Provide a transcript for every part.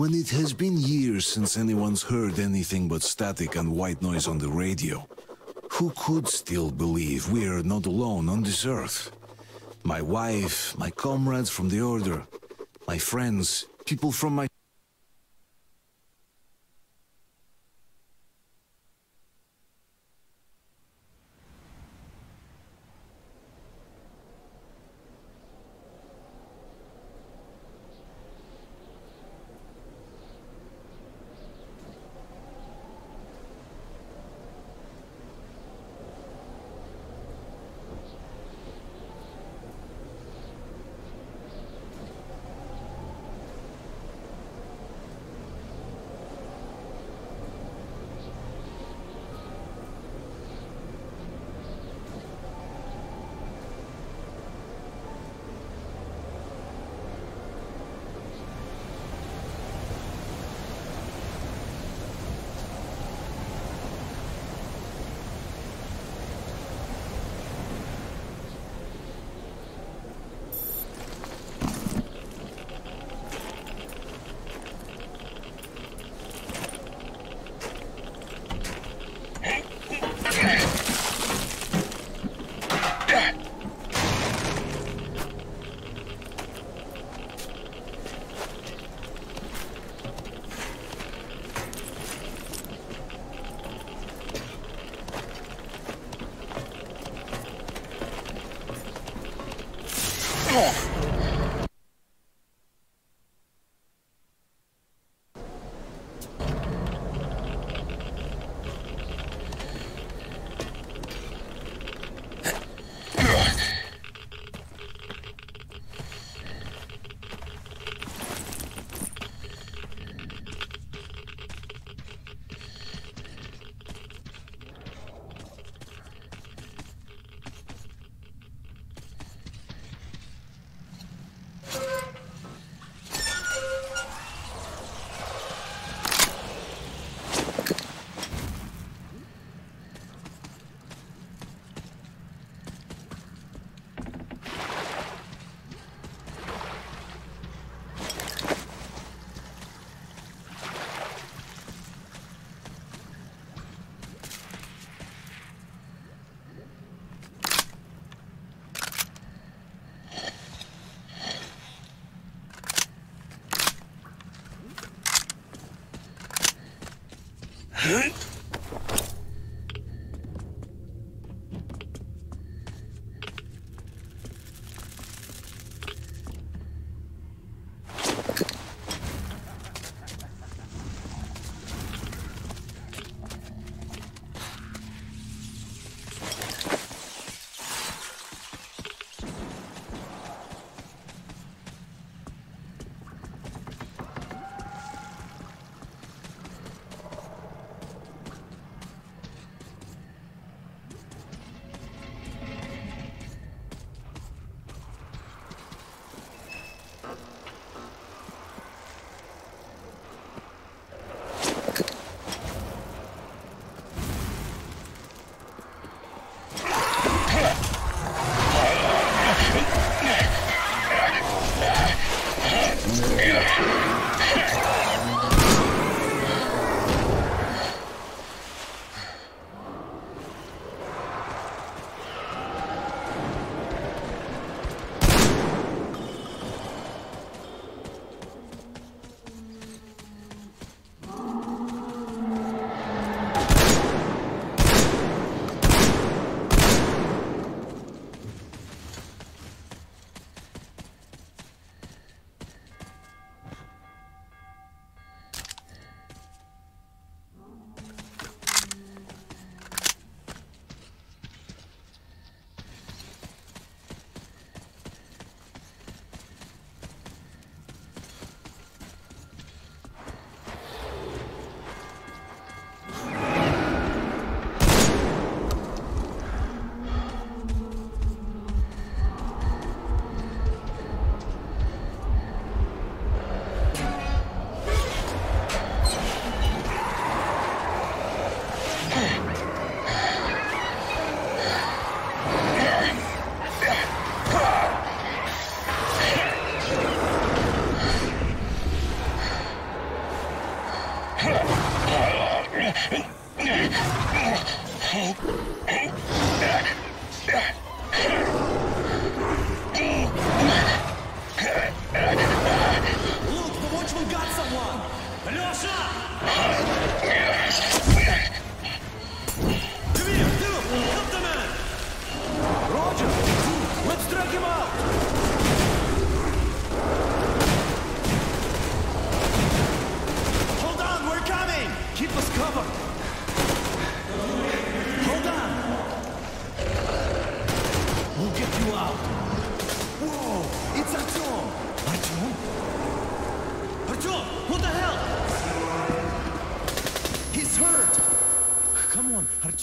When it has been years since anyone's heard anything but static and white noise on the radio, who could still believe we are not alone on this earth? My wife, my comrades from the Order, my friends, people from my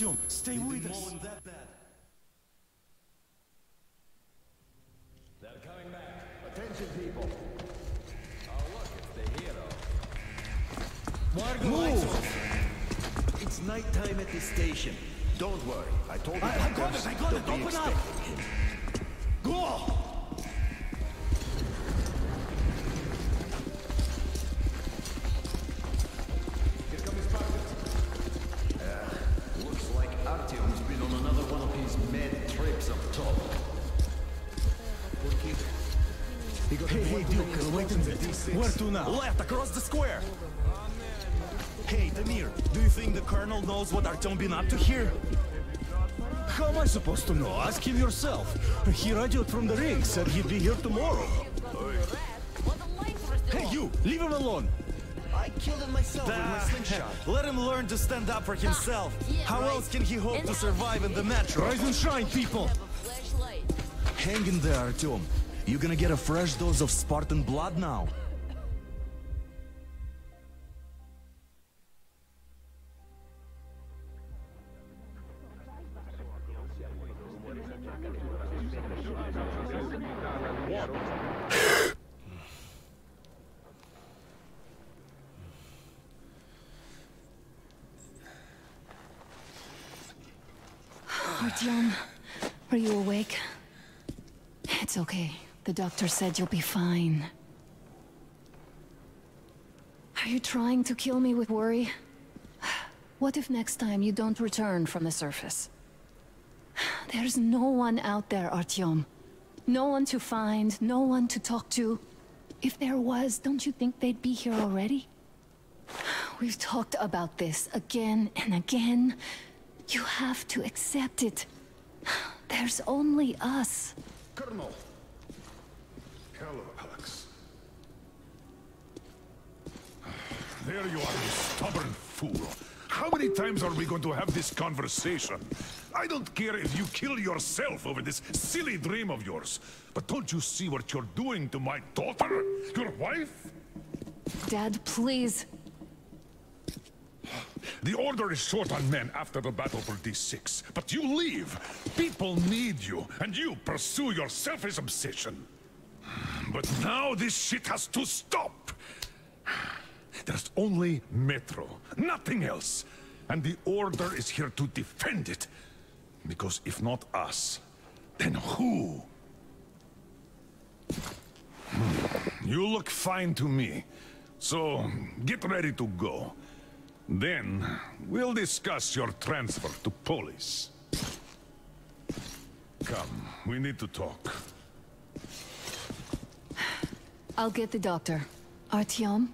on, Artyom, stay with us. Attention, people. Oh, look, it's the hero. Margo, Move! It's nighttime at the station. Don't worry. I told you. I, I got it, I got it, Don't open up! Hey, hey, Duke, wait a minute. Where to now? Left, across the square. Hey, Damir, do you think the Colonel knows what Artyom been up to here? How am I supposed to know? Ask him yourself. He radioed from the ring, said he'd be here tomorrow. Hey, you, leave him alone. I killed him myself with my slingshot. Let him learn to stand up for himself. How else can he hope to survive in the metro? Rise and shine, people! Hang in there, Artyom. You're gonna get a fresh dose of Spartan blood now. Artyom, are you awake? It's okay. The doctor said you'll be fine. Are you trying to kill me with worry? What if next time you don't return from the surface? There's no one out there, Artyom. No one to find, no one to talk to. If there was, don't you think they'd be here already? We've talked about this again and again. You have to accept it. There's only us. Colonel. Hello, Alex. There you are, you stubborn fool. How many times are we going to have this conversation? I don't care if you kill yourself over this silly dream of yours. But don't you see what you're doing to my daughter? Your wife? Dad, please. The Order is short on men after the battle for D6, but you leave. People need you, and you pursue your selfish obsession. But now this shit has to stop. There's only Metro, nothing else. And the Order is here to defend it. Because if not us, then who? Hmm. You look fine to me. So, get ready to go. Then, we'll discuss your transfer to Polis. Come, we need to talk. I'll get the doctor. Artyom,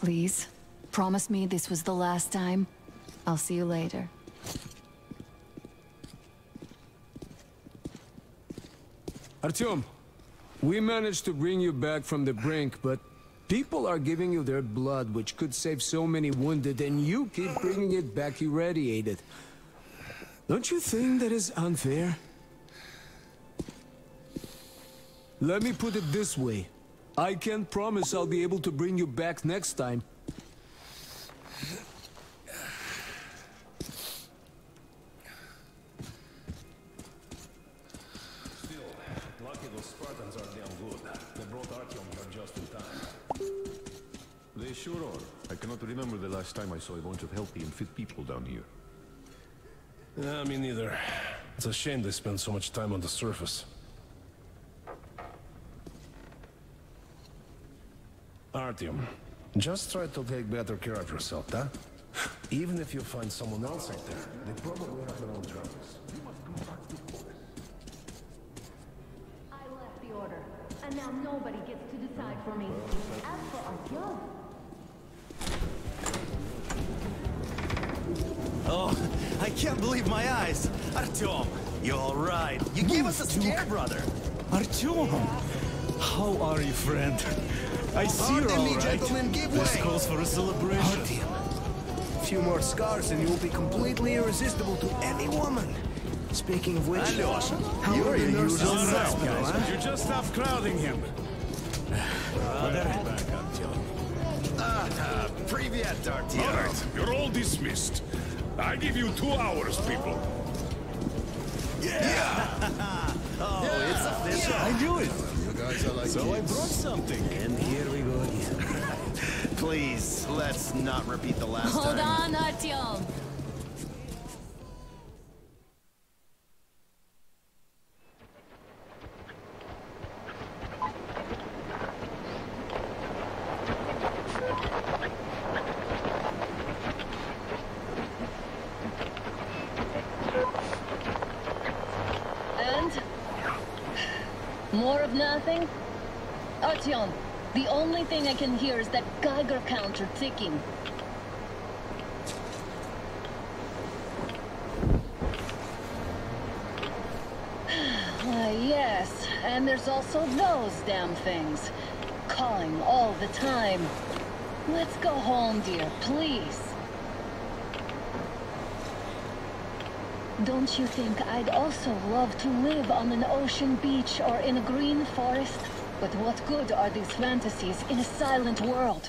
please. Promise me this was the last time. I'll see you later. Artyom, we managed to bring you back from the brink, but people are giving you their blood, which could save so many wounded, and you keep bringing it back irradiated. Don't you think that is unfair? Let me put it this way. I can't promise I'll be able to bring you back next time. Still, lucky those Spartans are damn good. They brought Artyom here just in time. They sure are. I cannot remember the last time I saw a bunch of healthy and fit people down here. Yeah, me neither. It's a shame they spend so much time on the surface. Artyom, just try to take better care of yourself, huh? Even if you find someone else out there, they probably have their own troubles. I left the order, and now nobody gets to decide for me. As for Artyom, Oh, I can't believe my eyes. Artyom, you're all right? You gave us a scare, brother. Artyom! How are you, friend? I see you're Pardon me, all right. gentlemen, give This way. calls for a celebration. A few more scars and you'll be completely irresistible to any woman. Speaking of which, Alyosha, how you're are the your nurses usual in the self, hospital, guys. huh? You just stop crowding him. Ah, Privyet, All Artyom. right, you're all dismissed. I give you two hours, people. Yeah! Oh, it's official. I knew it. You guys are like So I brought something. And here we go again. Please, let's not repeat the last hold time. on, Artyom. And? More of nothing? Artyom, the only thing I can hear is that Geiger ticking. Why, ah, yes. And there's also those damn things. Calling all the time. Let's go home, dear, please. Don't you think I'd also love to live on an ocean beach or in a green forest? But what good are these fantasies in a silent world?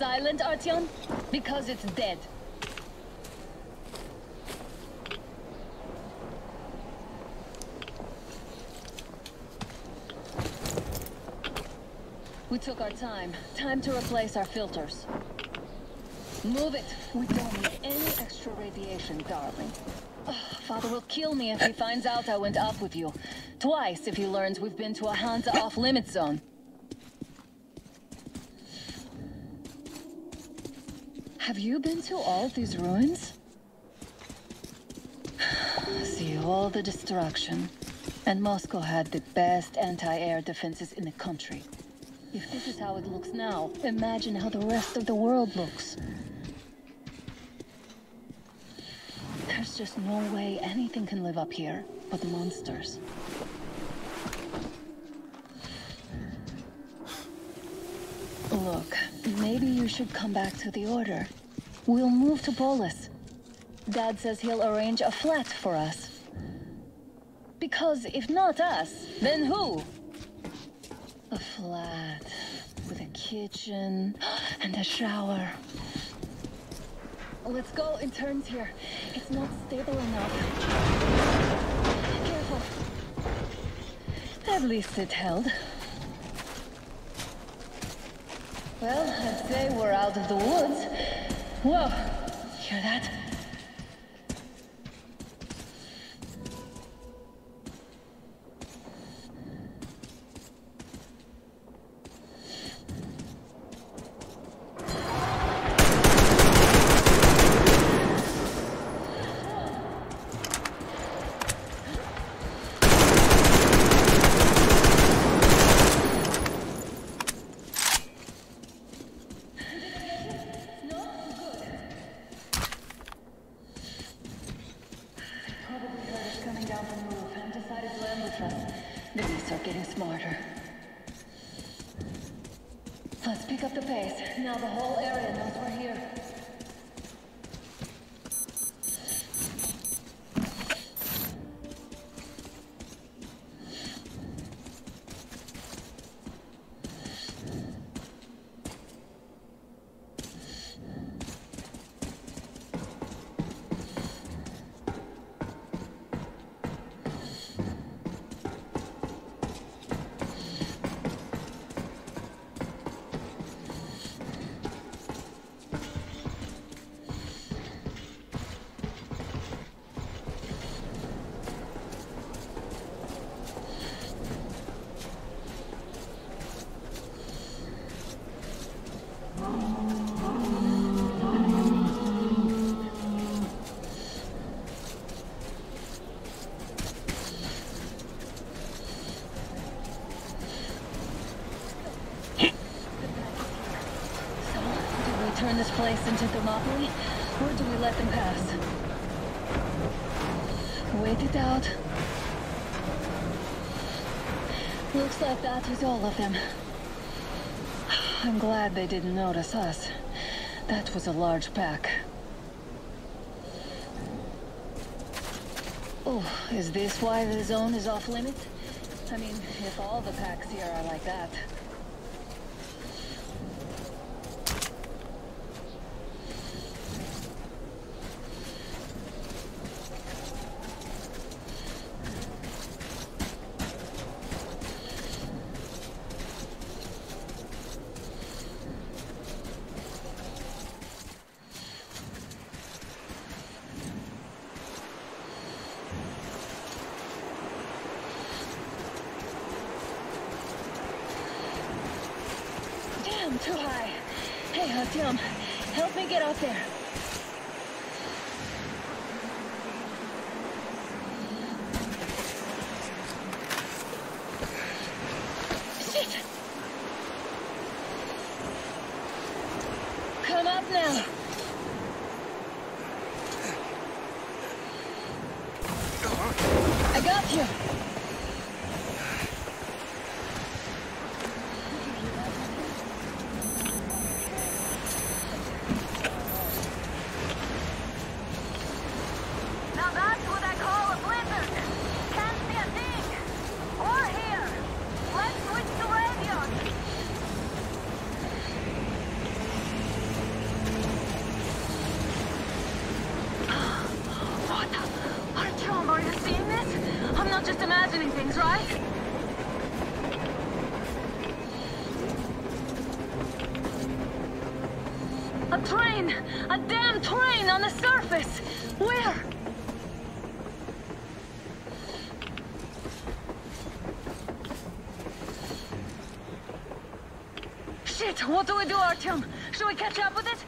Silent, Artyom? Because it's dead. We took our time. Time to replace our filters. Move it. We don't need any extra radiation, darling. Ugh, Father will kill me if he finds out I went up with you. Twice if he learns we've been to a Hansa off-limit zone. Have you been to all of these ruins? See all the destruction. And Moscow had the best anti-air defenses in the country. If this is how it looks now, imagine how the rest of the world looks. There's just no way anything can live up here but monsters. Look, maybe you should come back to the Order. We'll move to Polis. Dad says he'll arrange a flat for us. Because if not us, then who? A flat with a kitchen and a shower. Let's go in turns here. It's not stable enough. Careful. At least it held. Well, I'd say we're out of the woods. Whoa! Hear that? This place into Thermopylae, or do we let them pass? Wait it out. Looks like that was all of them. I'm glad they didn't notice us. That was a large pack. Oh, is this why the zone is off limits? I mean, if all the packs here are like that. Shit, what do we do, Artyom? Should we catch up with it?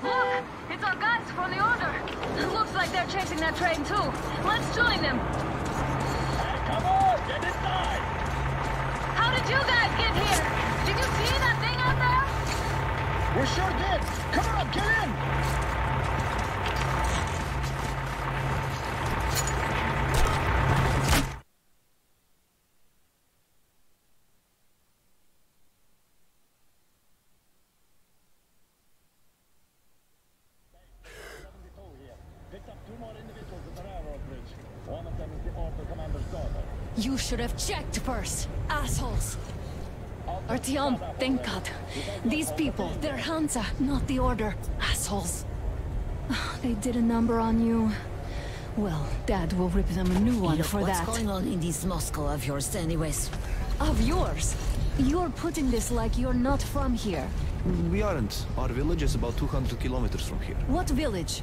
Look! It's our guys from the Order! Looks like they're chasing that train too. Let's join them! Come on, get inside! How did you guys get here? Did you see that thing out there? We sure did! Come on, get in! Picked up two more individuals at the railroad bridge. One of them is the Order Commander's daughter. You should have checked first, assholes. Artyom, thank God. These people, they're Hansa, not the Order. Assholes. They did a number on you. Well, Dad will rip them a new one Look, for what's that. What's going on in this Moscow of yours anyways? Of yours? You're putting this like you're not from here. We aren't. Our village is about 200 kilometers from here. What village?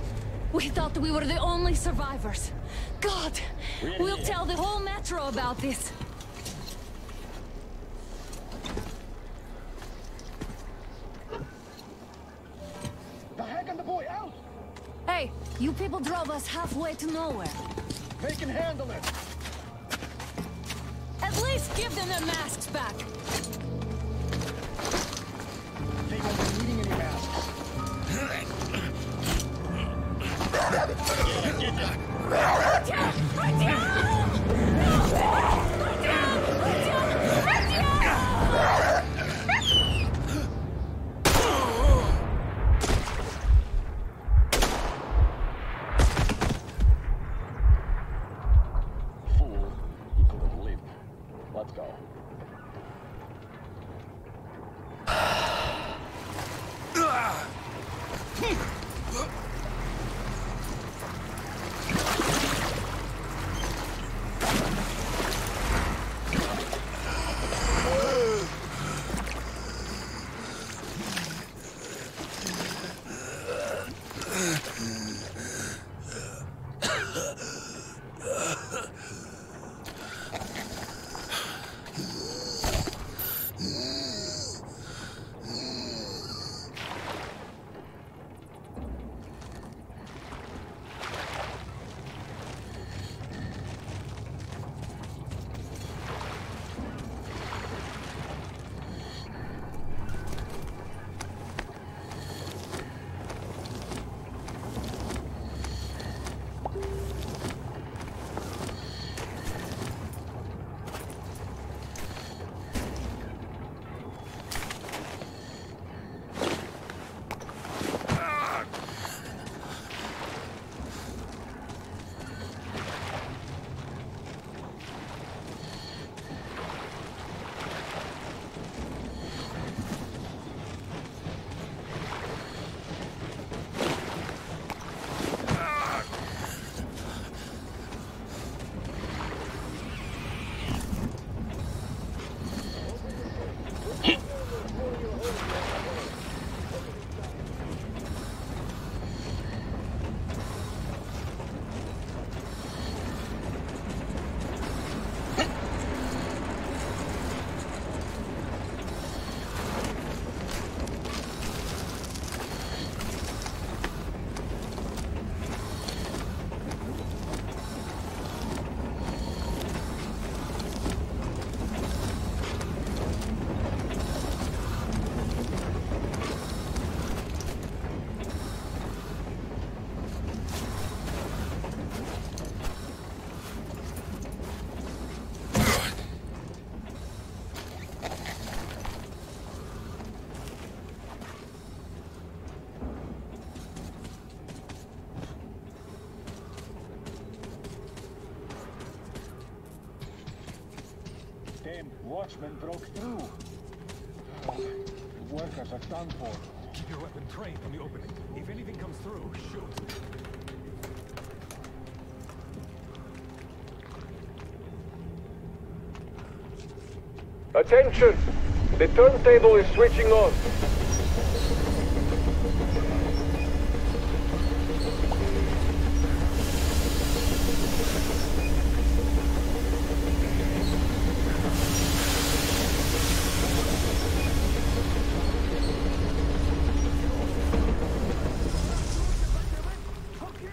We thought we were the only survivors. God, we'll tell the whole metro about this. The heck and the boy out! Hey, you people drove us halfway to nowhere. They can handle it! At least give them their masks back. Watchmen broke through. Oh, the workers are done for. Keep your weapon trained on the opening. If anything comes through, shoot. Attention! The turntable is switching on.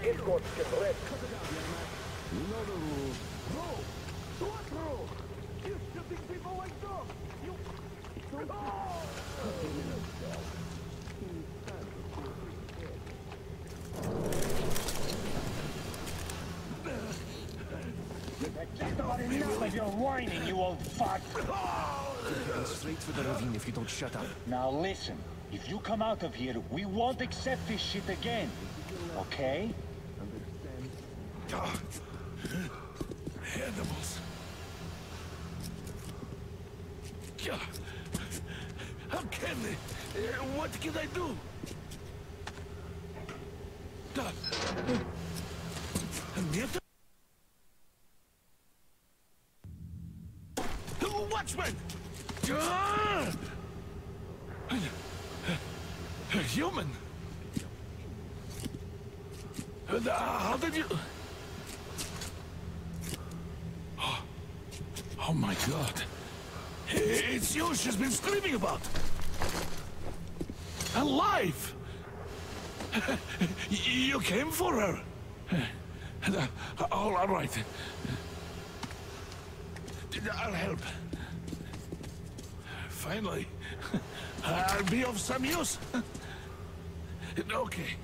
Escorts get ready. You know the rules. Bro! What bro? You shooting people like dogs! You... Just about enough of your whining, you old fuck! Heading straight for the ravine if you don't shut up. Now listen, if you come out of here, we won't accept this shit again. Okay? How did you... Oh, my god. It's you she's been screaming about. Alive! you came for her. All right. I'll help. Finally. I'll be of some use. Okay.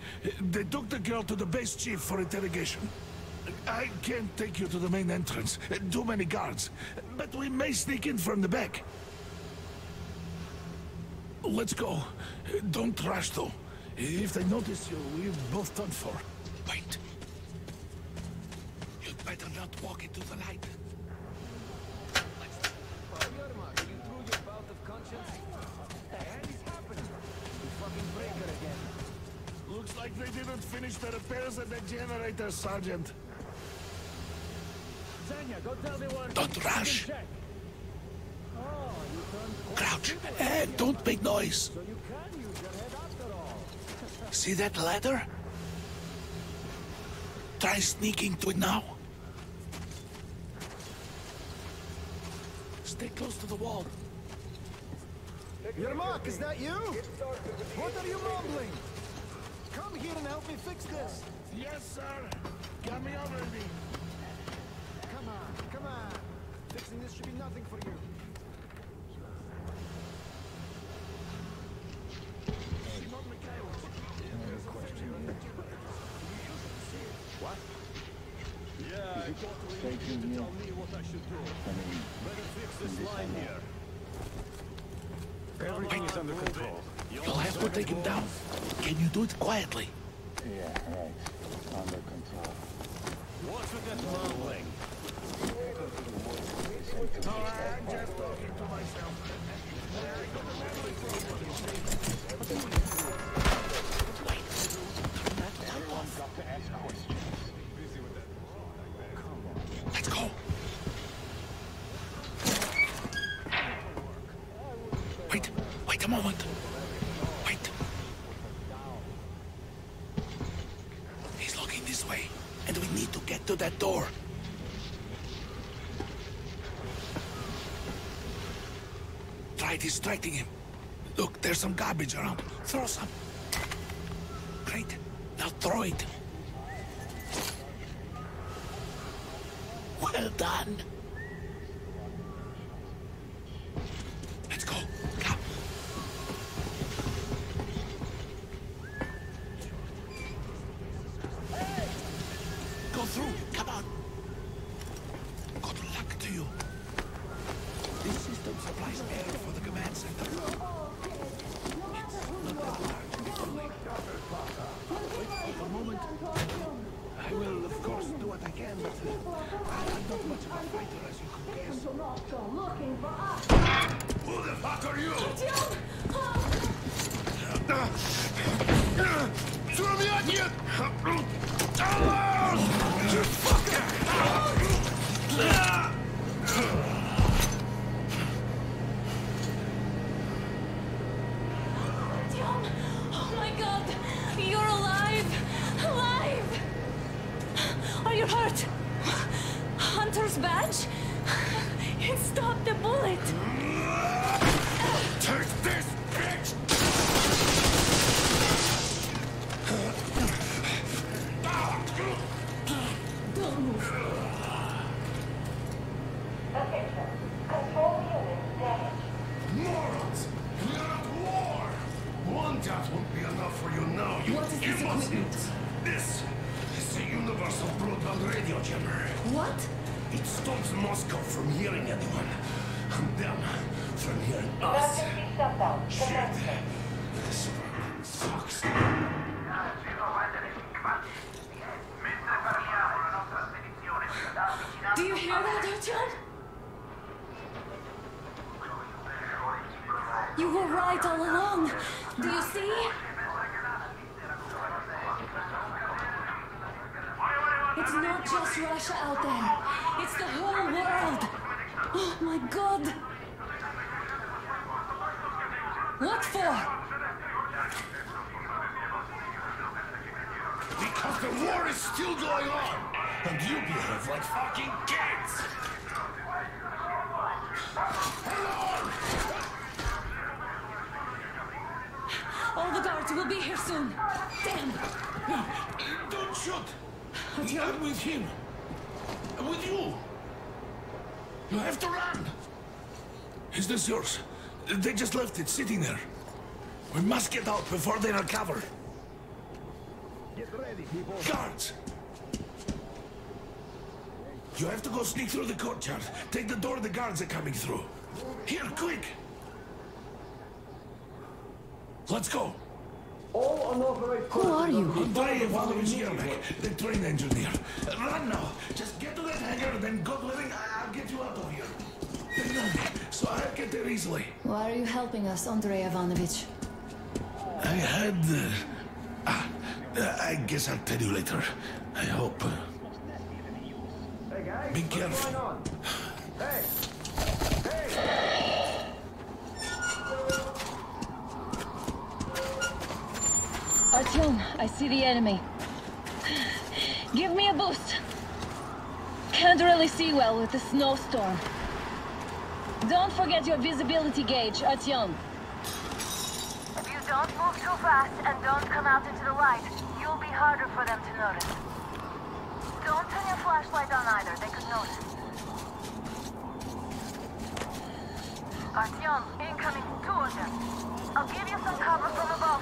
They took the girl to the base chief for interrogation. I can't take you to the main entrance. Too many guards. But we may sneak in from the back. Let's go. Don't rush, though. If they notice you, we're both done for. Wait. You'd better not walk into the light. Looks like they didn't finish the repairs at the generator, Sergeant. Don't rush. Crouch and don't make noise. See that ladder? Try sneaking to it now. Stay close to the wall. Yermak, is that you? What are you mumbling? Come here and help me fix this. Yes, sir. Got me already. Come on, come on. Fixing this should be nothing for you. What? Yeah, I thought we needed you to tell me what I should do. Better fix this line here. Everything is under control. You'll have to take him down. Can you do it quietly? Yeah, right. Under control. What's with that mumbling? I'm just talking Distracting him. Look, there's some garbage around. Throw some. Great. Now throw it. Us. Shit. This sucks. Do you hear that, Artyom? You were right all along. Do you see? It's not just Russia out there. It's the whole world. Oh my god. What for? Because the war is still going on. And you behave like fucking kids. All the guards will be here soon. Damn. Don't shoot. Artyom? I'm with him. I'm with you. You have to run. Is this yours? They just left it sitting there. We must get out before they recover. Get ready, people. Guards! You have to go sneak through the courtyard. Take the door the guards are coming through. Here, quick! Let's go! All unauthorized Who are you? Andrei Ivanovich Yermak, the train engineer. Run now! Just get to that hangar, and then God willing, I- I'll get you out of here. They know me, so I'll get there easily. Why are you helping us, Andrei Ivanovich? I had... Uh, ah, uh, I guess I'll tell you later. I hope. uh, Hey guys, Be what's careful. going on? Hey! Hey! Artyom, I see the enemy. Give me a boost. Can't really see well with the snowstorm. Don't forget your visibility gauge, Artyom. If you don't move too fast and don't come out into the light, you'll be harder for them to notice. Don't turn your flashlight on either, they could notice. Artyom, incoming, two of them. I'll give you some cover from above.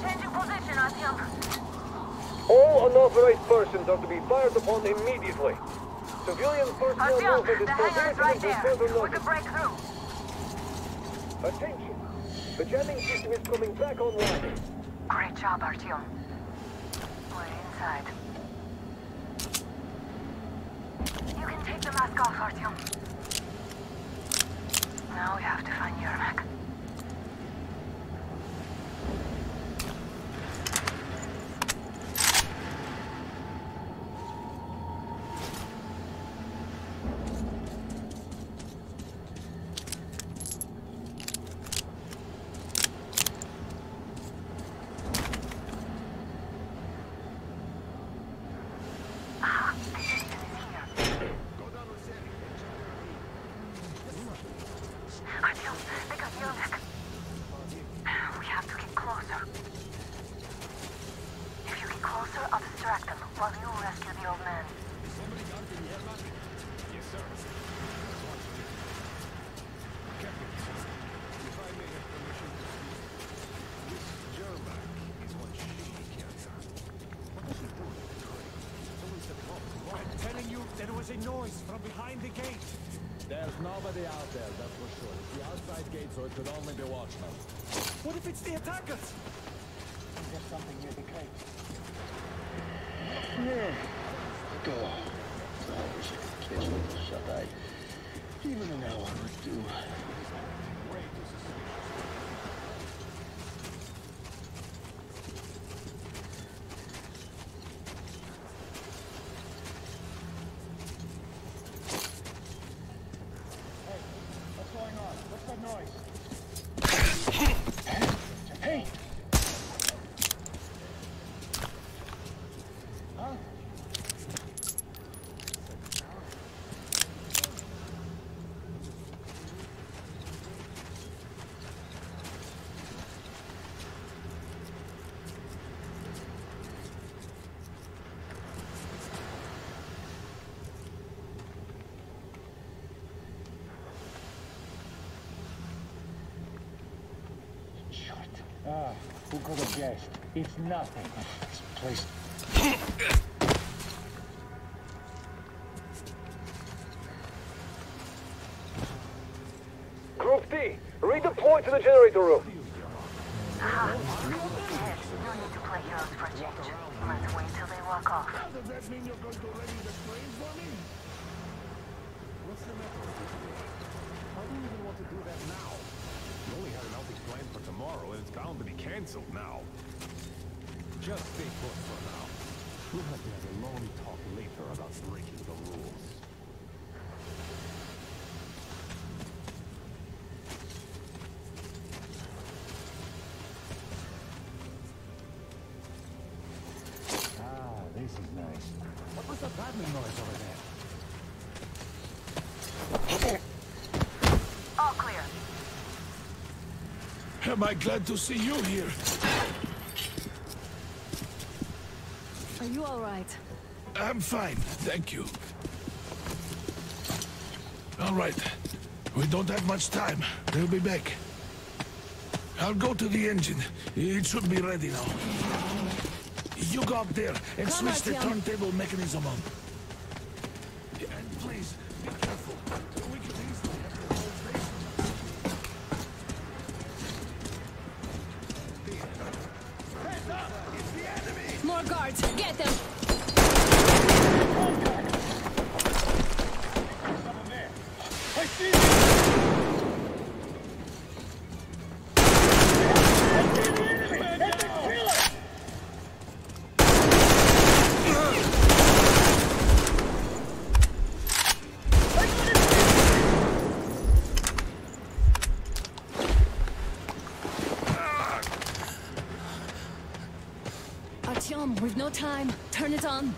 Changing position, Artyom. All unauthorized persons are to be fired upon immediately. Civilian personnel Artyom, the hangar is right there. We can break through. Attention! The jamming system is coming back online. Great job, Artyom. We're inside. You can take the mask off, Artyom. Now we have to find Yermak. Ah, the system is here. Artyom, they got Yermak. We have to get closer. If you get closer, I'll distract them while you rescue the old man. Yes, sir. Captain, if I may have permission to speak, this Yermak is one shady character. What does he do in the train? Someone said, oh, I'm telling you, there was a noise from behind the gate. There's nobody out there, that's for sure. It's the outside gate, so it could only be watchmen. What if it's the attackers? There's something near the gate. Go. I wish I could catch little shut-eye. Even an hour would do. Hey, could have guessed? It's nothing. This place... Group D, redeploy to the generator room. Cancelled now. Just stay put for now. We'll have to have a long talk later about breaking the rules. Ah, this is nice. What was that rattling noise over there? All clear. Am I glad to see you here? Are you all right? I'm fine, thank you. All right. We don't have much time. They'll be back. I'll go to the engine. It should be ready now. You go up there and Come, switch the turntable mechanism on. And please, be careful. Time. Turn it on.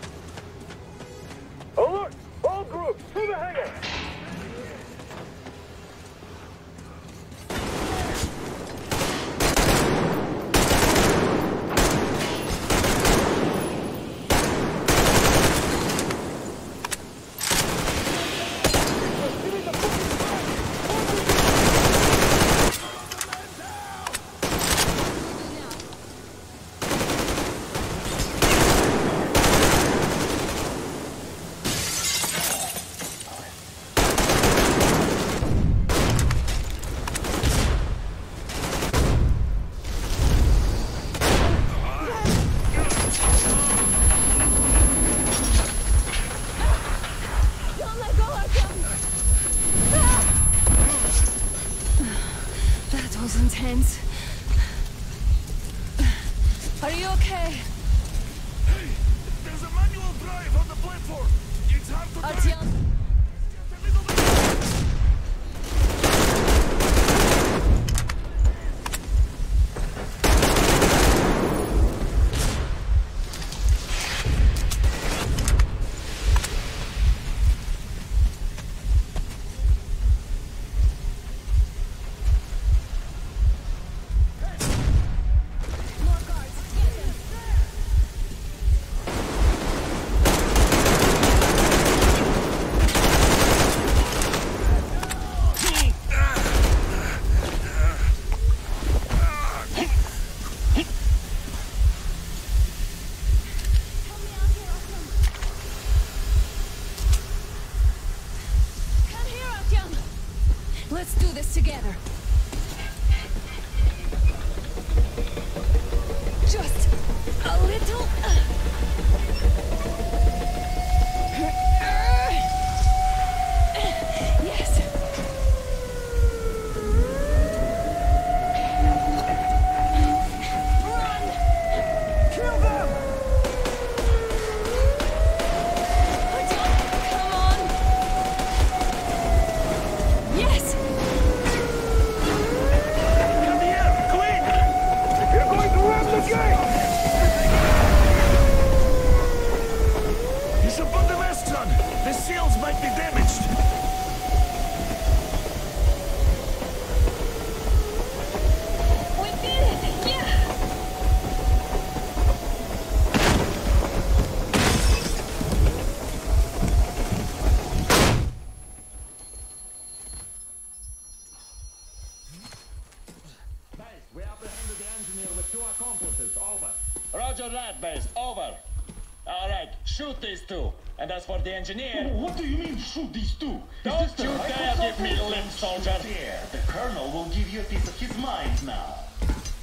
Engineer... What do you mean, shoot these two? Don't Is this the you dare give me lip, soldier. There, the colonel will give you a piece of his mind now.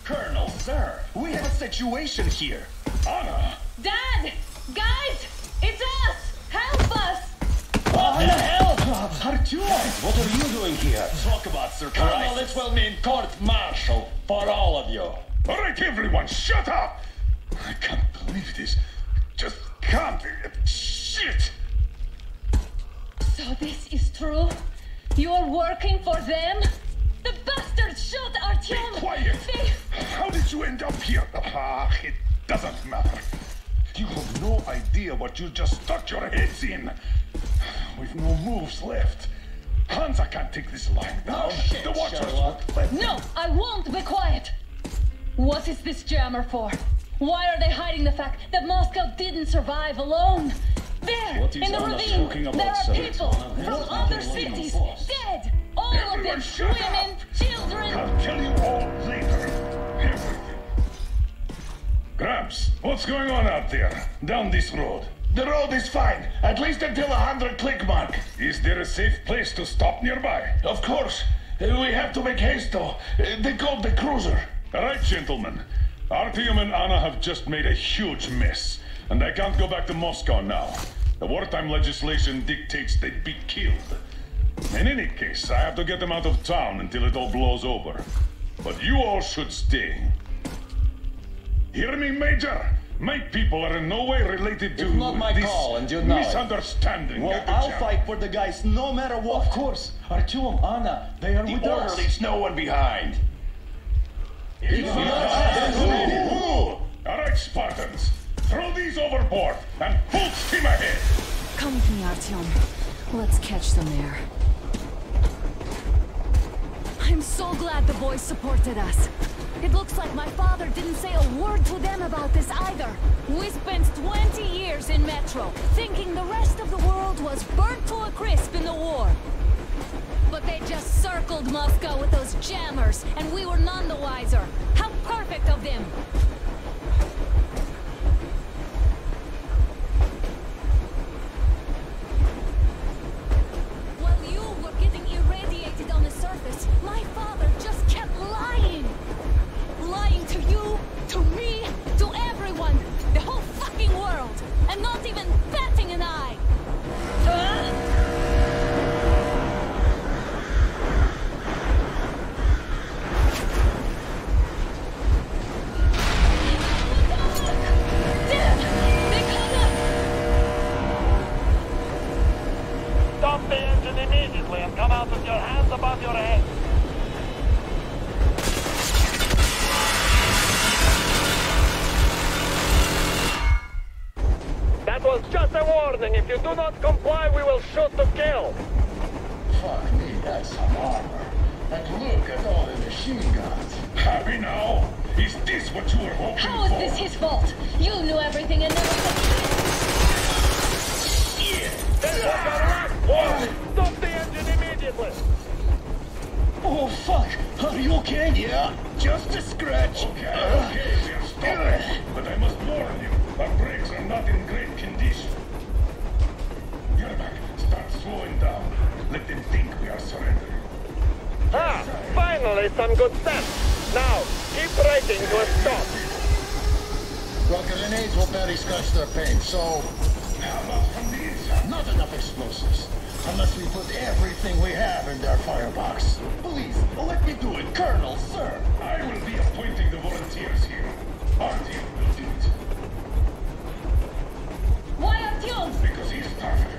Colonel, sir, we have a situation here. How did you end up here? Ah, it doesn't matter. You have no idea what you just stuck your heads in. We've no moves left. Hansa can't take this lying down. shit, the Watchers won't let No, I won't be quiet! What is this jammer for? Why are they hiding the fact that Moscow didn't survive alone? There, in the Anna ravine, about, there are sir? people Anna, from other cities, dead! All of them, women, up. children! I'll tell you all Gramps, what's going on out there? Down this road. The road is fine, at least until a hundred click mark. Is there a safe place to stop nearby? Of course. Uh, We have to make haste, though. Uh, They called the cruiser. All right, gentlemen. Artyom and Anna have just made a huge mess, and I can't go back to Moscow now. The wartime legislation dictates they'd be killed. In any case, I have to get them out of town until it all blows over. But you all should stay. Hear me, Major? My people are in no way related to It's not my this call, and you know it. misunderstanding. Well, I'll jam. fight for the guys no matter what. Of course. Artyom, Anna, they are with us. orderlies, no one behind. All right, Spartans. Throw these overboard and full steam ahead! Come with me, Artyom. Let's catch them air. I'm so glad the boys supported us. It looks like my father didn't say a word to them about this either. We spent 20 years in Metro, thinking the rest of the world was burnt to a crisp in the war. But they just circled Moscow with those jammers, and we were none the wiser. How perfect of them! While you were getting irradiated surface, my father just kept lying! Lying to you, to me, to everyone, the whole fucking world, and not even batting an eye! If you do not comply, we will shoot to kill. Fuck me, that's some armor. And look at all the machine guns. Happy now? Is this what you were hoping How is for? this his fault? You knew everything and never said This was our last. Stop the engine immediately. Oh, fuck. Are you okay? Yeah, just a scratch. Okay, okay, we'll stop it. But I must warn you, our brakes are not in great start slowing down. Let them think we are surrendering. Ah, finally some good sense. Now, keep braking to a stop. Well, grenades will barely scratch their paint, so... How about from the inside? Not enough explosives. Unless we put everything we have in their firebox. Please, let me do it, Colonel, sir. I will be appointing the volunteers here. Artyom will do it. Why Artyom? Because he started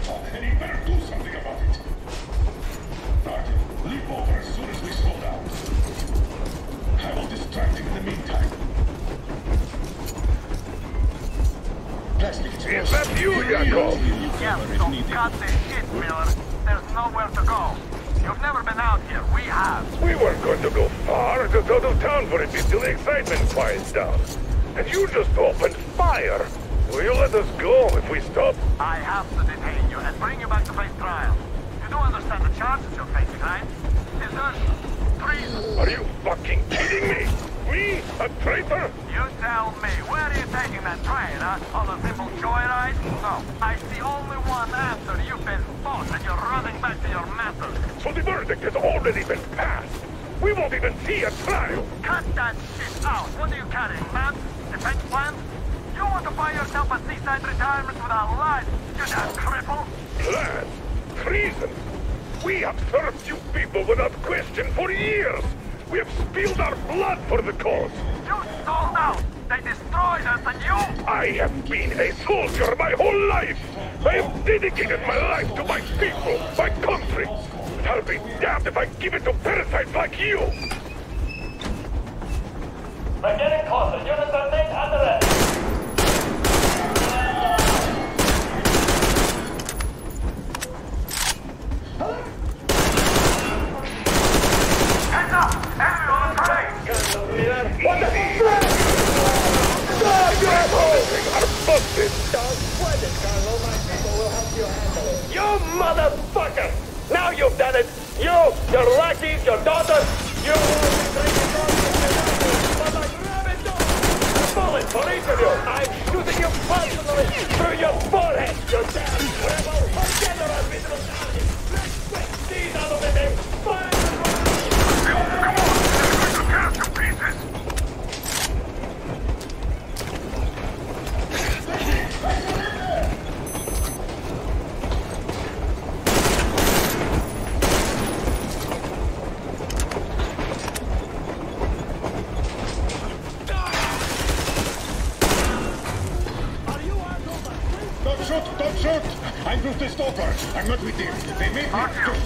Is that you, Yakov? Yeah, so cut the shit, Miller. There's nowhere to go. You've never been out here. We have. We weren't going to go far, just out of town for a bit till the excitement quiets down. And you just opened fire. Will you let us go if we stop? I have to detain you and bring you back to face trial. You do understand the charges you're facing, right? Desertion, treason. Are you fucking kidding me? Me? A traitor? You tell me, where are you taking that train, huh? On a simple joyride? No, I see only one answer. You've been bought and you're running back to your masters. So the verdict has already been passed. We won't even see a trial. Cut that shit out. What are you carrying, man? Defense plans? You want to buy yourself a seaside retirement without life, you damn cripple? Plan? Treason? We have served you people without question for years. We have spilled our blood for the cause. You sold out. They destroyed us and you... I have been a soldier my whole life. I have dedicated my life to my people, my country. But I'll be damned if I give it to parasites like you. We're getting closer. Units are made under arrest. Heads up! Enemy on the parade! What the fuck? Ah, you assholes are busted. Don't sweat it, Colonel. My people will help you handle it. You motherfucker! Now you've done it! You, your lackeys, your daughters, you bullet for each of you! I'm shooting you personally through your forehead, you damn rebel! Forget the hospital Let's quick! These are the men! Fire! Don't shoot! Don't shoot! I'm just a stalker. I'm not with them. They make me...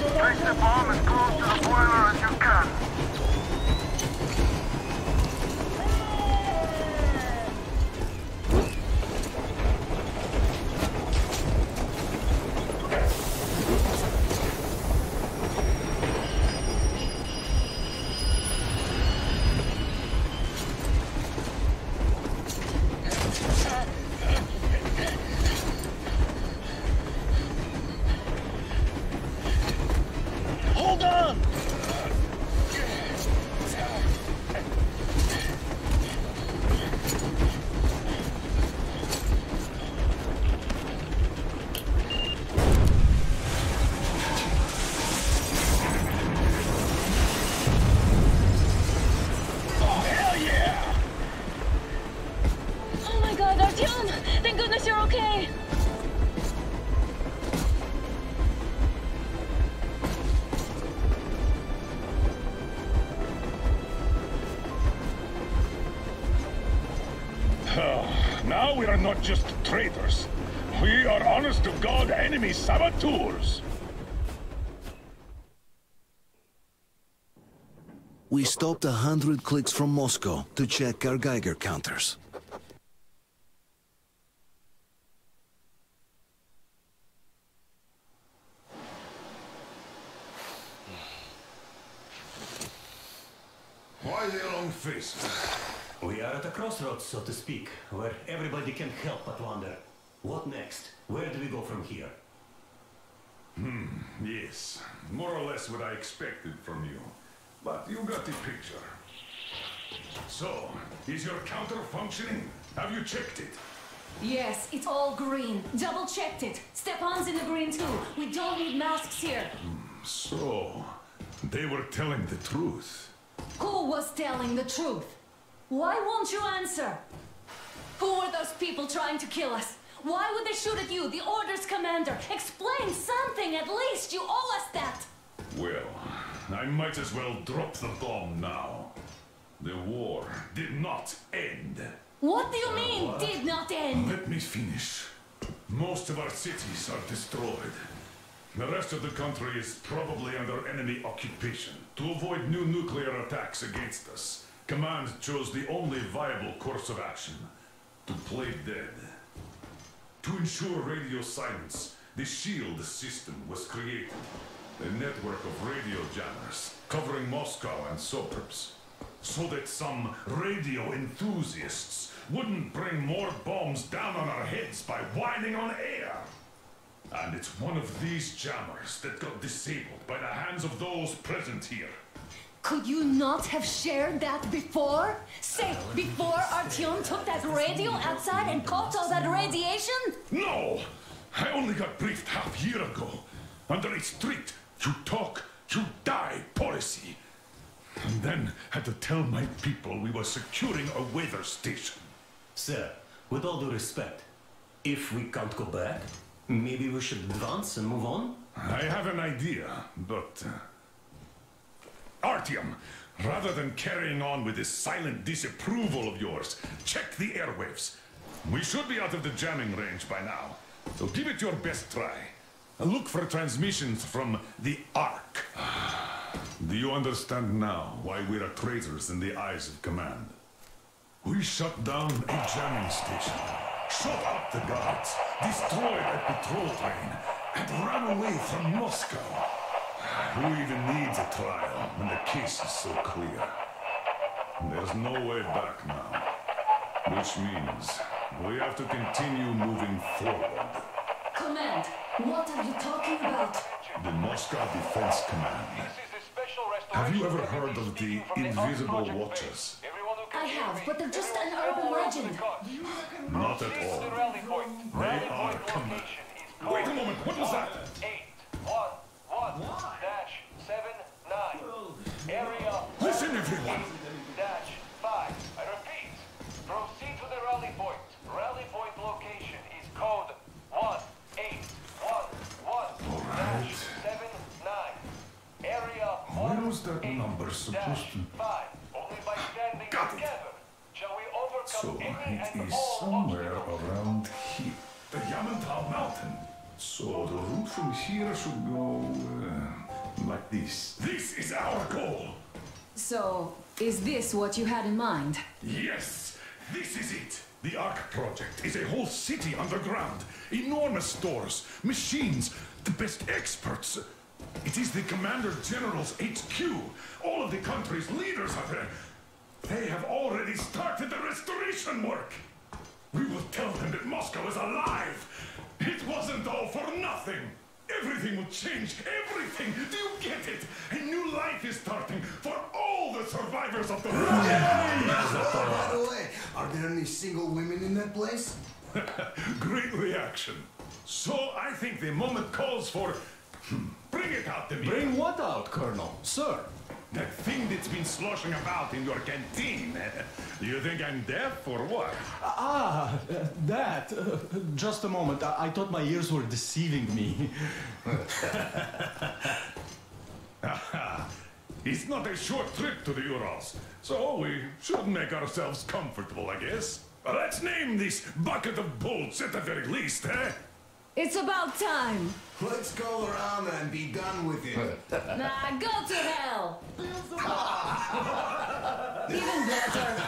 honest-to-God enemy saboteurs. We stopped a hundred clicks from Moscow to check our Geiger counters. Why the long face? We are at a crossroads, so to speak, where everybody can help but wonder. What next? Where do we go from here? Hmm, yes. More or less what I expected from you. But you got the picture. So, is your counter functioning? Have you checked it? Yes, it's all green. Double checked it. Stepan's in the green too. We don't need masks here. So, they were telling the truth. Who was telling the truth? Why won't you answer? Who were those people trying to kill us? Why would they shoot at you, the Order's commander? Explain something at least. You owe us that. Well, I might as well drop the bomb now. The war did not end. What do you uh, mean, did not end? Let me finish. Most of our cities are destroyed. The rest of the country is probably under enemy occupation. To avoid new nuclear attacks against us, Command chose the only viable course of action. To play dead. To ensure radio silence, the SHIELD system was created. A network of radio jammers covering Moscow and suburbs. So that some radio enthusiasts wouldn't bring more bombs down on our heads by whining on air. And it's one of these jammers that got disabled by the hands of those present here. Could you not have shared that before? Say, before Artyom took that radio outside and caught all that radiation? No! I only got briefed half year ago. Under a strict, you talk, you die policy. And then had to tell my people we were securing a weather station. Sir, with all due respect, if we can't go back, maybe we should advance and move on? I have an idea, but... Uh... Artyom, rather than carrying on with this silent disapproval of yours, check the airwaves. We should be out of the jamming range by now, so give it your best try. Look for transmissions from the Ark. Do you understand now why we are traitors in the eyes of command? We shut down a jamming station, shot up the guards, destroyed a patrol train, and ran away from Moscow. Who even needs a trial when the case is so clear? There's no way back now. Which means we have to continue moving forward. Command, what are you talking about? The Moscow Defense Command. Have you ever heard of the Invisible Watchers? I have, but they're just an urban legend. Not at all. They are command. Wait a moment, what was that? Listen, everyone! Dash 5. I repeat. Proceed to the rally point. Rally point location is code 1811 dash 79. Area Where was that number supposed to... 5. Only by standing Got it. shall we overcome So any it and is all somewhere around here. The Yamantau Mountain. So the route from here should go uh, like this. This is our goal. So, is this what you had in mind? Yes, this is it. The Ark Project is a whole city underground. Enormous stores, machines, the best experts. It is the Commander General's HQ. All of the country's leaders are there. They have already started the restoration work. We will tell them that Moscow is alive. It wasn't all for nothing. Everything will change. Everything. Do you get it? A new life is starting for all the survivors of the By the way, are there any single women in that place? Great reaction. So I think the moment calls for. Hmm, Bring it out to me. Bring what out, Colonel? Sir? That thing that's been sloshing about in your canteen. You think I'm deaf or what? Ah, uh, that. Uh, just a moment. I, I thought my ears were deceiving me. it's not a short trip to the Urals, so we should make ourselves comfortable, I guess. Let's name this bucket of bolts at the very least, eh? It's about time. Let's go around and be done with it. Nah, go to hell. Even better.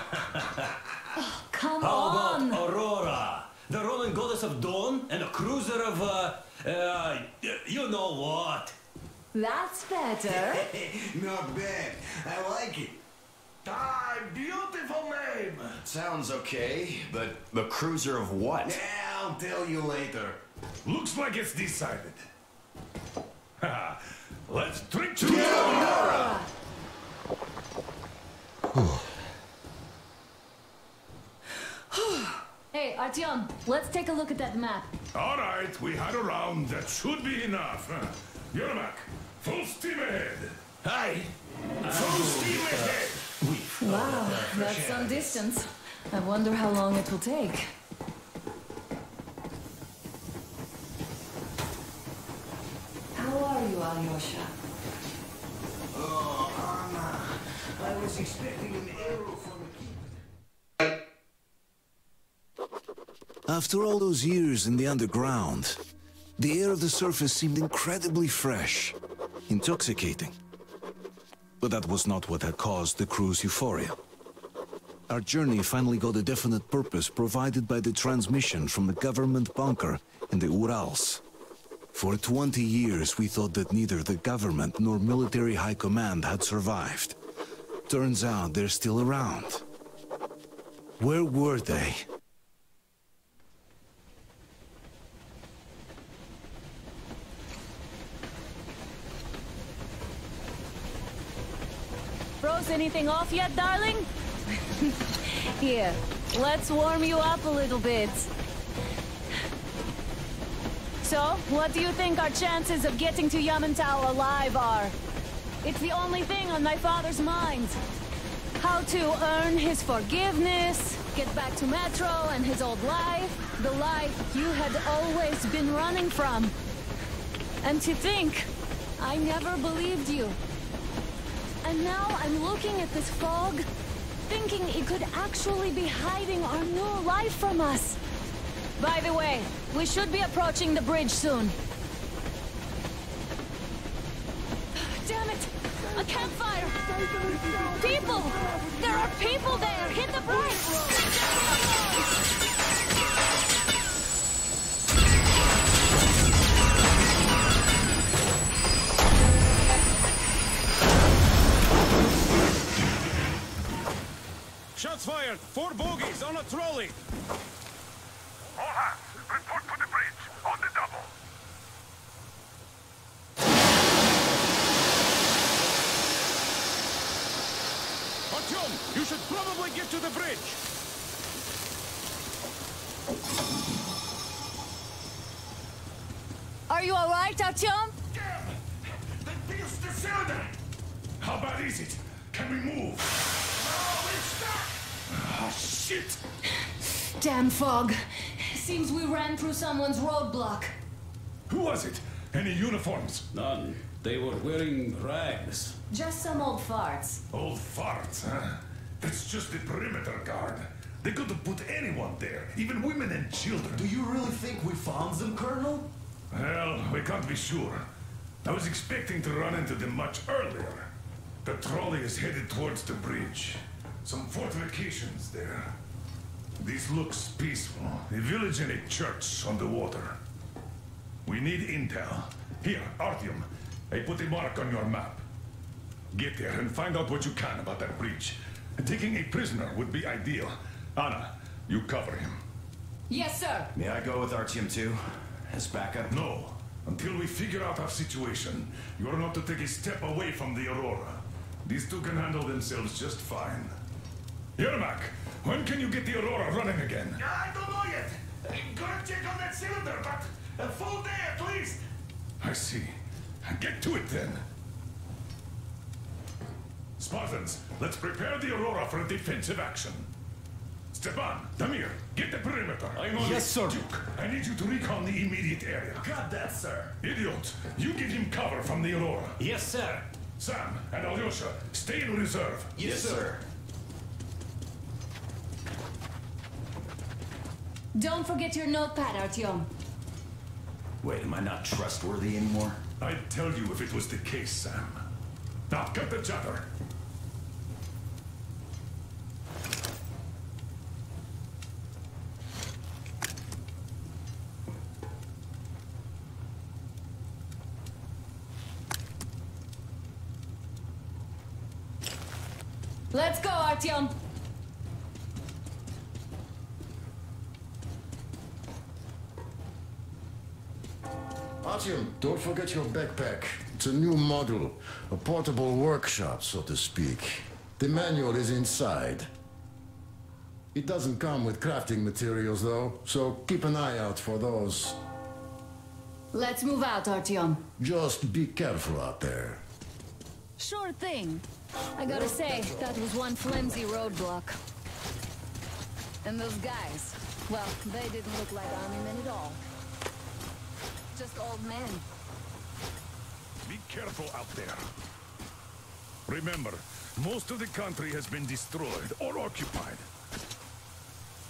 Oh, come How on. about Aurora? The Roman goddess of dawn and a cruiser of, uh, uh, you know what? That's better. Not bad. I like it. Ah, beautiful name. Sounds okay, but the cruiser of what? Yeah, I'll tell you later. Looks like it's decided. Haha. Let's drink to Aurora. hey, Artyom, let's take a look at that map. All right, we had a round. That should be enough. Huh? Yermak, full steam ahead. Hi. Full steam ahead. Wow, that's some distance. I wonder how long it will take. How are you, Alyosha? Oh, Anna. I was expecting an arrow from a After all those years in the underground, the air of the surface seemed incredibly fresh, intoxicating. But that was not what had caused the crew's euphoria. Our journey finally got a definite purpose provided by the transmission from the government bunker in the Urals. For 20 years, we thought that neither the government nor military high command had survived. Turns out they're still around. Where were they? Froze anything off yet, darling? Here, let's warm you up a little bit. So, what do you think our chances of getting to Yamantau alive are? It's the only thing on my father's mind. How to earn his forgiveness, get back to Metro and his old life, the life you had always been running from. And to think, I never believed you. And now I'm looking at this fog, thinking it could actually be hiding our new life from us. By the way, we should be approaching the bridge soon. Damn it! A campfire! People! There are people there! Hit the brakes! Shots fired! Four bogies on a trolley! All hands, report to the bridge, on the double. Artyom, you should probably get to the bridge! Are you alright, Artyom? That feels cylinder. How bad is it? Can we move? No, it's stuck. Ah, shit. Damn fog. Seems we ran through someone's roadblock. Who was it? Any uniforms? None. They were wearing rags. Just some old farts. Old farts, huh? That's just the perimeter guard. They could have put anyone there, even women and children. Do you really think we found them, Colonel? Well, we can't be sure. I was expecting to run into them much earlier. The trolley is headed towards the bridge. Some fortifications there. This looks peaceful. A village and a church on the water. We need intel. Here, Artyom. I put a mark on your map. Get there and find out what you can about that breach. Taking a prisoner would be ideal. Anna, you cover him. Yes, sir. May I go with Artyom too? As backup? No. Until we figure out our situation, you're not to take a step away from the Aurora. These two can handle themselves just fine. Yermak, when can you get the Aurora running again? I don't know yet. I'm Gonna check on that cylinder, but a full day at least. I see. Get to it then. Spartans, let's prepare the Aurora for a defensive action. Stepan, Damir, get the perimeter. I'm on Yes, it. sir. Duke, I need you to recon the immediate area. Got that, sir. Idiot, you give him cover from the Aurora. Yes, sir. Sam and Alyosha, stay in reserve. Yes, sir. Don't forget your notepad, Artyom. Wait, am I not trustworthy anymore? I'd tell you if it was the case, Sam. Now, cut the chatter. Let's go, Artyom. Artyom, don't forget your backpack. It's a new model, a portable workshop, so to speak. The manual is inside. It doesn't come with crafting materials, though, so keep an eye out for those. Let's move out, Artyom. Just be careful out there. Sure thing. I gotta say, that was one flimsy roadblock. And those guys, well, they didn't look like army men at all. Just old men. Be careful out there. Remember, most of the country has been destroyed or occupied.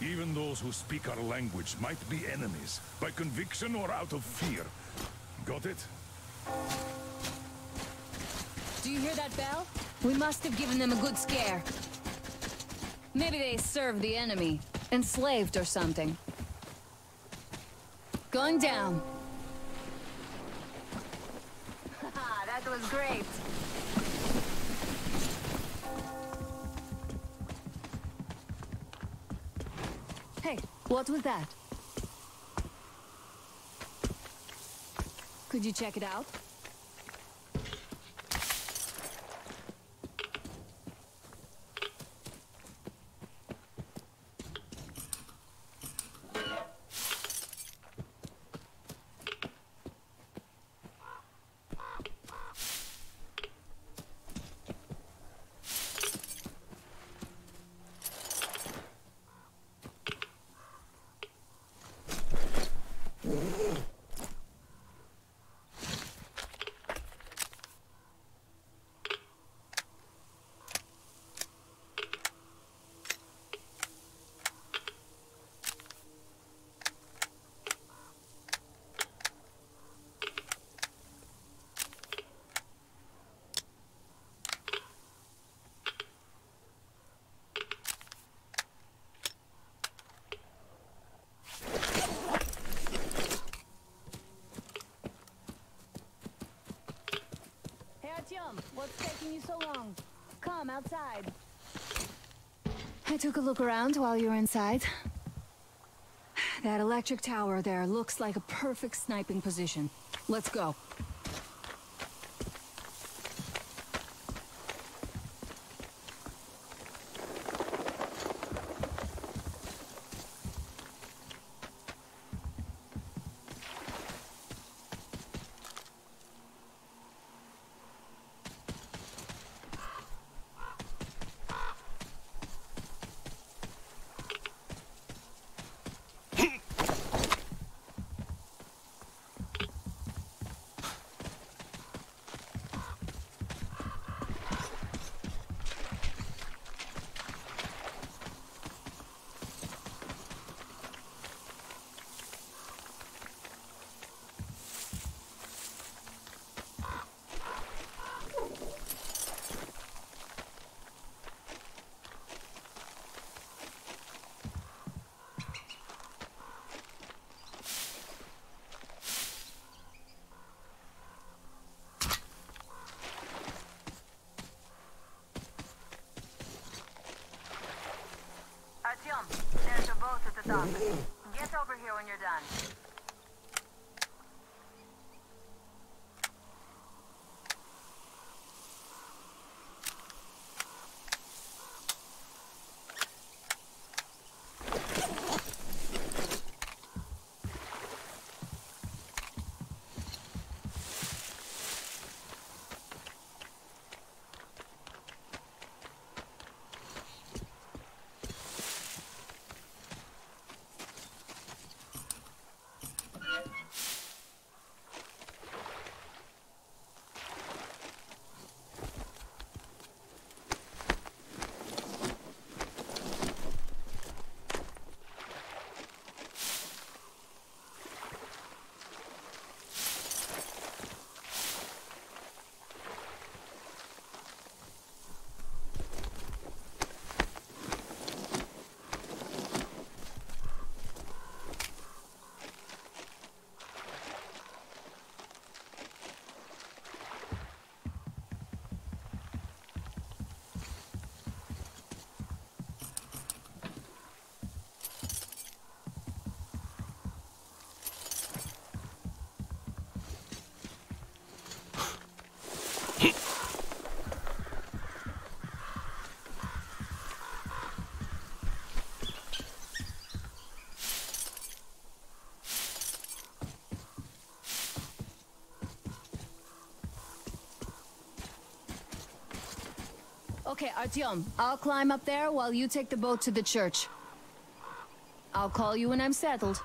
Even those who speak our language might be enemies, by conviction or out of fear. Got it? Do you hear that bell? We must have given them a good scare. Maybe they served the enemy, enslaved or something. Going down. that was great. Hey, what was that? Could you check it out? Hey Artyom, what's taking you so long? Outside. I took a look around while you were inside. That electric tower there looks like a perfect sniping position. Let's go. Okay, Artyom, I'll climb up there while you take the boat to the church. I'll call you when I'm settled.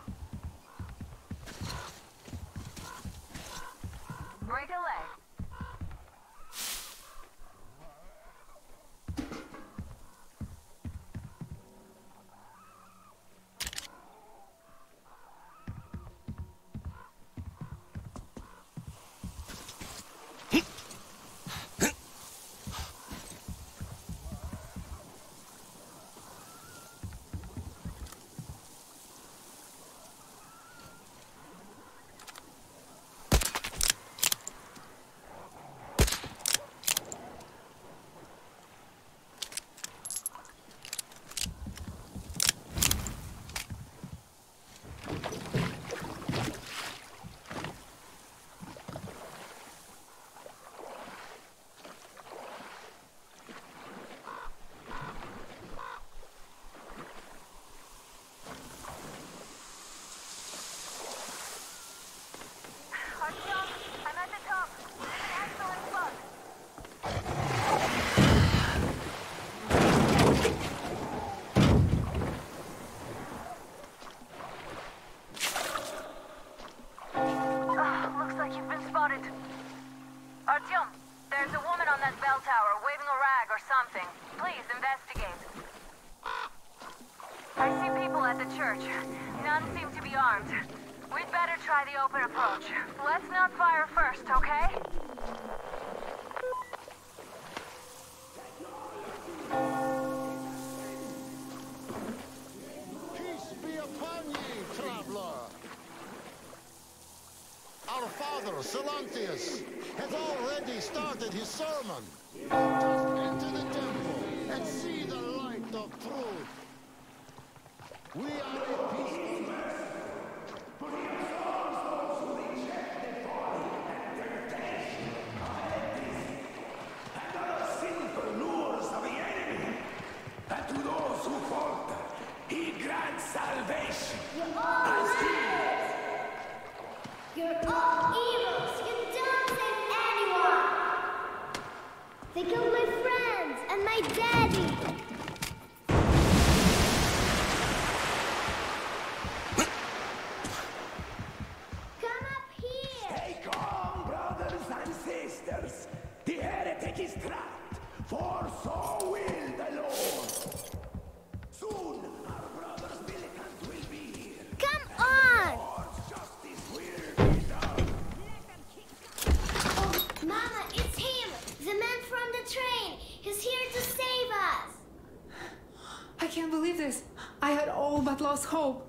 Hope.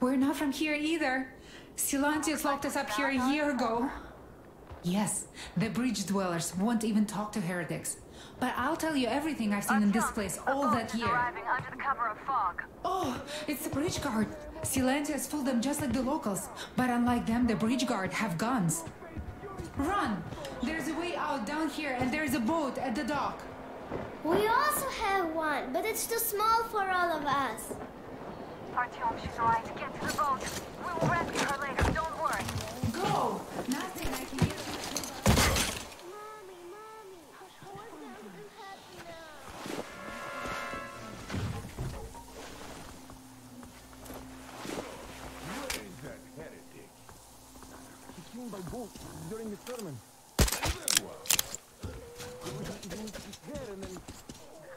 We're not from here either. Silantius locked us up here a year ago. Yes, the bridge dwellers won't even talk to heretics. But I'll tell you everything I've seen in this place all that year. Under the cover of fog. Oh, it's the bridge guard. Silantius fooled them just like the locals. But unlike them, the bridge guard have guns. Run! There's a way out down here, and there's a boat at the dock. We also have one, but it's too small for all of us. Artyom, she's alright. Get to the boat. We will rescue her later. Don't worry. Go! Nothing I can get. Where is that heretic? He came by boat during the sermon. And then what? He was there and then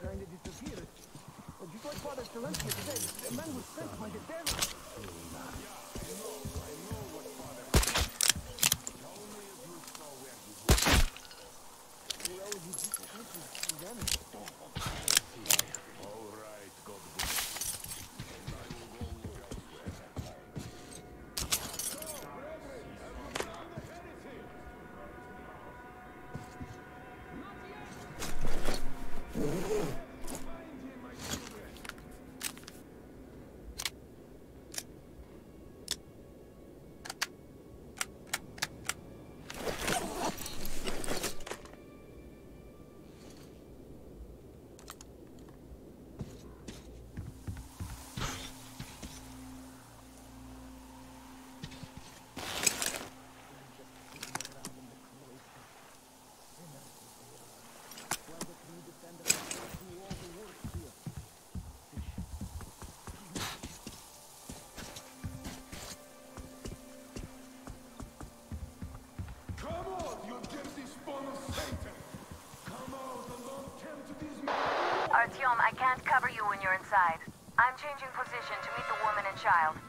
kind of disappeared. Uh, Just like Father Silantius said, the man was sent by the devil. All right, God I can't cover you when you're inside. I'm changing position to meet the woman and child.